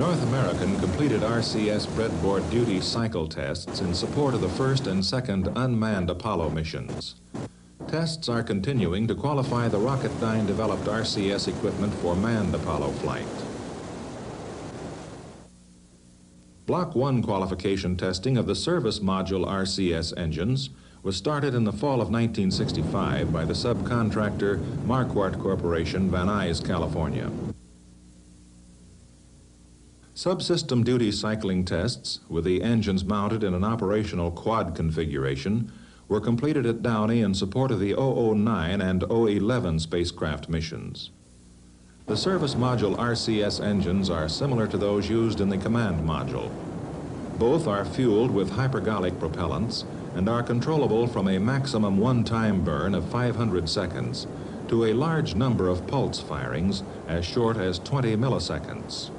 North American completed RCS breadboard duty cycle tests in support of the first and second unmanned Apollo missions. Tests are continuing to qualify the Rocketdyne developed RCS equipment for manned Apollo flight. Block 1 qualification testing of the service module RCS engines was started in the fall of 1965 by the subcontractor Marquardt Corporation, Van Nuys, California. Subsystem duty cycling tests, with the engines mounted in an operational quad configuration, were completed at Downey in support of the 009 and 011 spacecraft missions. The service module RCS engines are similar to those used in the command module. Both are fueled with hypergolic propellants and are controllable from a maximum one-time burn of 500 seconds to a large number of pulse firings as short as 20 milliseconds.